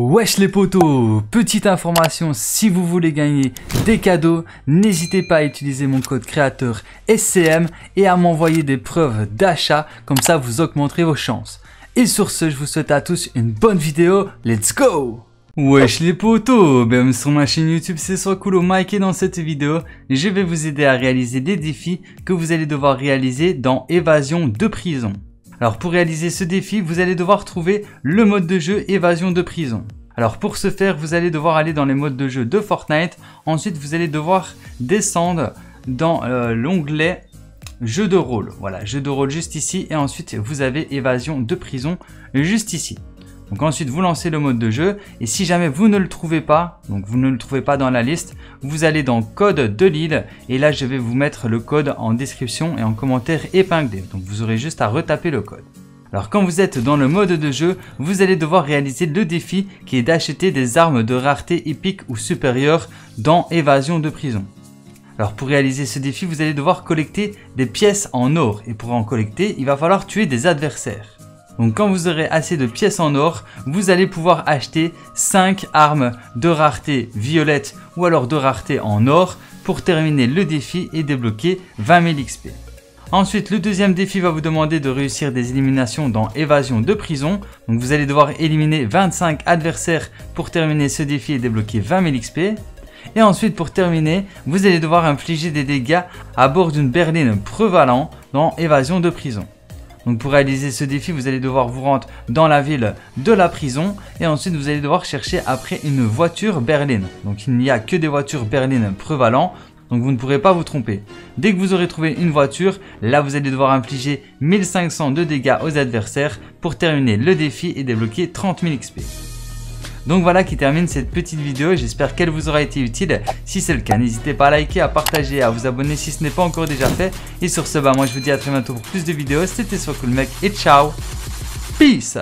Wesh les potos Petite information, si vous voulez gagner des cadeaux, n'hésitez pas à utiliser mon code créateur SCM et à m'envoyer des preuves d'achat, comme ça vous augmenterez vos chances. Et sur ce, je vous souhaite à tous une bonne vidéo, let's go Wesh les potos Bienvenue sur ma chaîne YouTube, c'est au Mike et dans cette vidéo, je vais vous aider à réaliser des défis que vous allez devoir réaliser dans Évasion de prison. Alors pour réaliser ce défi, vous allez devoir trouver le mode de jeu évasion de prison. Alors pour ce faire, vous allez devoir aller dans les modes de jeu de Fortnite. Ensuite, vous allez devoir descendre dans euh, l'onglet jeu de rôle. Voilà, jeu de rôle juste ici. Et ensuite, vous avez évasion de prison juste ici. Donc ensuite, vous lancez le mode de jeu et si jamais vous ne le trouvez pas, donc vous ne le trouvez pas dans la liste, vous allez dans code de l'île et là je vais vous mettre le code en description et en commentaire épinglé. Donc vous aurez juste à retaper le code. Alors quand vous êtes dans le mode de jeu, vous allez devoir réaliser le défi qui est d'acheter des armes de rareté épique ou supérieure dans évasion de prison. Alors pour réaliser ce défi, vous allez devoir collecter des pièces en or et pour en collecter, il va falloir tuer des adversaires. Donc quand vous aurez assez de pièces en or, vous allez pouvoir acheter 5 armes de rareté violette ou alors de rareté en or pour terminer le défi et débloquer 20 000 XP. Ensuite, le deuxième défi va vous demander de réussir des éliminations dans évasion de prison. Donc vous allez devoir éliminer 25 adversaires pour terminer ce défi et débloquer 20 000 XP. Et ensuite, pour terminer, vous allez devoir infliger des dégâts à bord d'une berline prévalent dans évasion de prison. Donc pour réaliser ce défi, vous allez devoir vous rendre dans la ville de la prison et ensuite vous allez devoir chercher après une voiture berline. Donc il n'y a que des voitures berlines prévalentes donc vous ne pourrez pas vous tromper. Dès que vous aurez trouvé une voiture, là vous allez devoir infliger 1500 de dégâts aux adversaires pour terminer le défi et débloquer 30 000 XP. Donc voilà qui termine cette petite vidéo, j'espère qu'elle vous aura été utile. Si c'est le cas, n'hésitez pas à liker, à partager, à vous abonner si ce n'est pas encore déjà fait. Et sur ce, bah moi je vous dis à très bientôt pour plus de vidéos. C'était cool Mec et ciao Peace